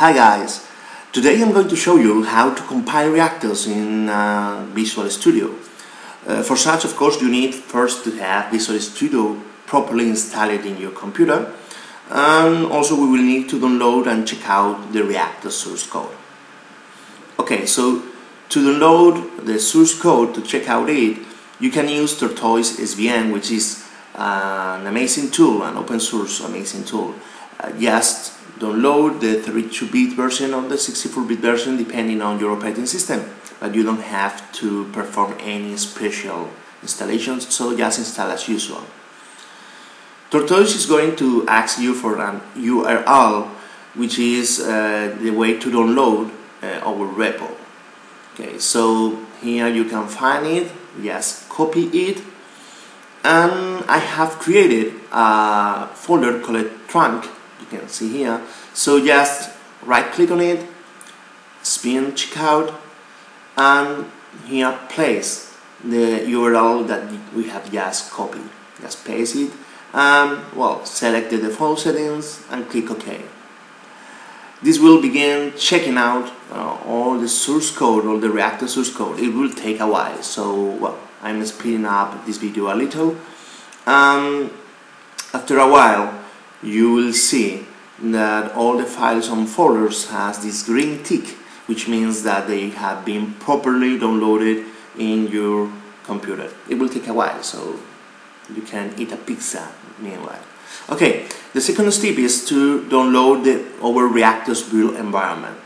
Hi guys! Today I'm going to show you how to compile ReactOS in uh, Visual Studio. Uh, for such, of course, you need first to have Visual Studio properly installed in your computer and also we will need to download and check out the ReactOS source code. Okay, so to download the source code to check out it, you can use Tortoise SVN, which is uh, an amazing tool, an open source amazing tool. Uh, just download the 32-bit version or the 64-bit version depending on your operating system, but you don't have to perform any special installations, so just install as usual. Tortoise is going to ask you for an URL, which is uh, the way to download uh, our repo. Okay, so here you can find it, just copy it, and I have created a folder called trunk can see here. So just right click on it spin checkout and here place the URL that we have just copied. Just paste it and well select the default settings and click OK. This will begin checking out uh, all the source code all the ReactOS source code. It will take a while so well I'm speeding up this video a little. And after a while you will see that all the files and folders has this green tick which means that they have been properly downloaded in your computer. It will take a while so you can eat a pizza meanwhile. Okay, the second step is to download the, our ReactOS build environment.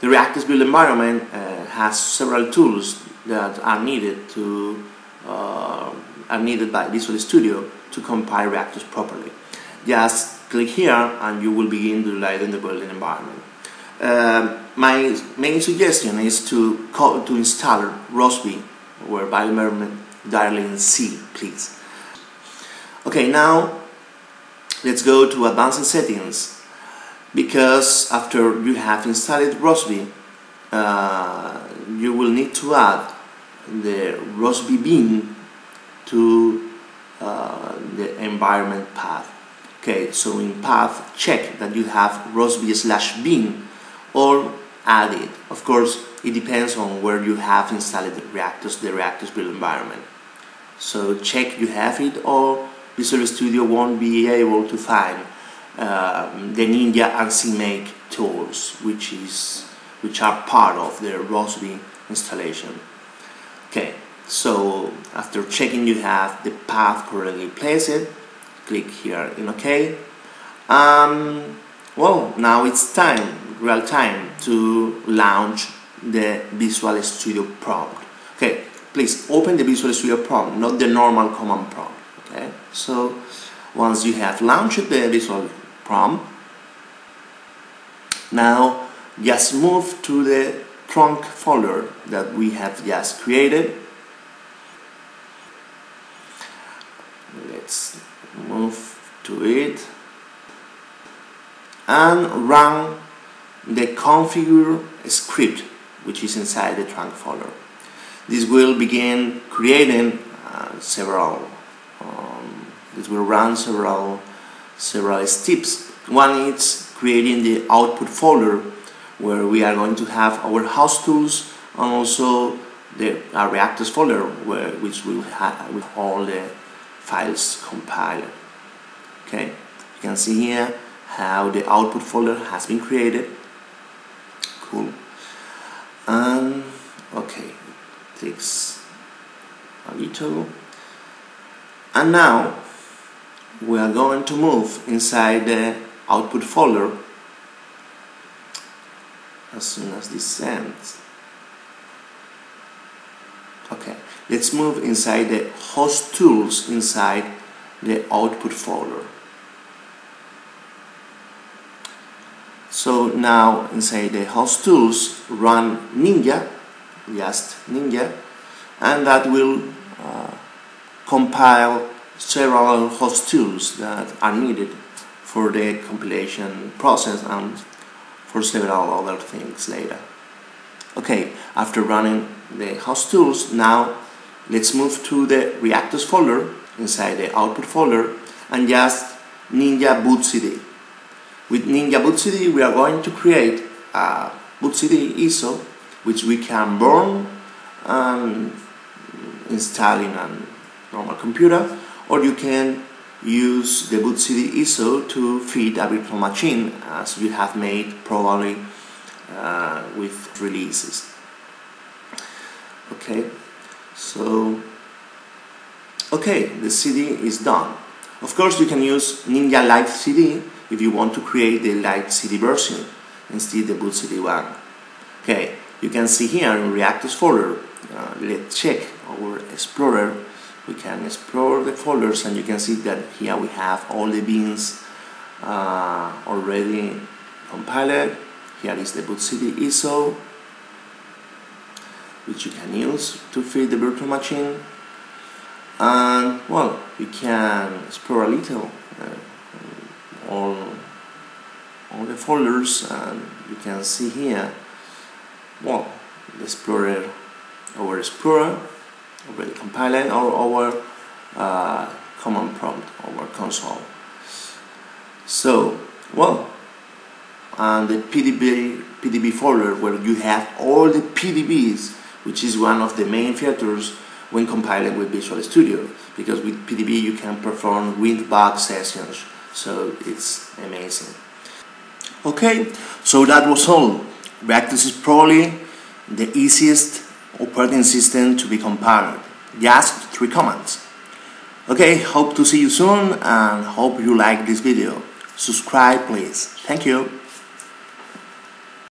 The ReactOS build environment uh, has several tools that are needed to uh, are needed by Visual Studio to compile ReactOS properly. Just click here and you will begin to light in the building environment. Uh, my main suggestion is to call, to install RosBE or environment Darling C, please. Okay, now let's go to advanced settings because after you have installed RosBE, uh, you will need to add the RosBE bin to uh, the environment path. Okay, so in path, check that you have RosBE slash bin or add it. Of course, it depends on where you have installed the ReactOS, the ReactOS build environment. So check you have it or Visual Studio won't be able to find um, the Ninja and CMake tools, which is which are part of the RosBE installation. Okay, so after checking you have the path correctly placed, click here in OK. Um, well, now it's time, real time, to launch the Visual Studio prompt. Okay, please open the Visual Studio prompt, not the normal command prompt. Okay, so once you have launched the Visual prompt, now just move to the trunk folder that we have just created let's move to it and run the configure script which is inside the trunk folder. This will begin creating uh, several, um, this will run several, several steps. One is creating the output folder where we are going to have our host tools and also the our ReactOS folder where, which will have all the files compiled. Okay, you can see here how the output folder has been created. Cool. And okay, it takes a little. And now we are going to move inside the output folder as soon as this ends. Okay, let's move inside the host tools inside the output folder. So now inside the host tools run Ninja, just Ninja, and that will uh, compile several host tools that are needed for the compilation process and for several other things later. Okay, after running the host tools, now let's move to the ReactOS folder inside the output folder and just ninja boot cd. With Ninja Boot CD we are going to create a Boot CD ISO which we can burn and install in a normal computer or you can use the boot CD ISO to feed a virtual machine as we have made probably uh, with releases okay so okay the CD is done. Of course you can use Ninja Lite CD if you want to create the Lite CD version instead the boot CD one. Okay you can see here in ReactOS folder uh, let's check our Explorer. We can explore the folders and you can see that here we have all the bins uh, already compiled. Here is the boot CD ISO which you can use to feed the virtual machine. And well you can explore a little uh, all, all the folders and you can see here well the explorer our explorer already compiled or our uh, command prompt our console. So well and the PDB PDB folder where you have all the PDBs which is one of the main features when compiling with Visual Studio because with PDB you can perform WinDbg sessions so it's amazing. Okay so that was all. ReactOS is probably the easiest operating system to be compiled. Just three commands okay hope to see you soon and hope you like this video. Subscribe please. Thank you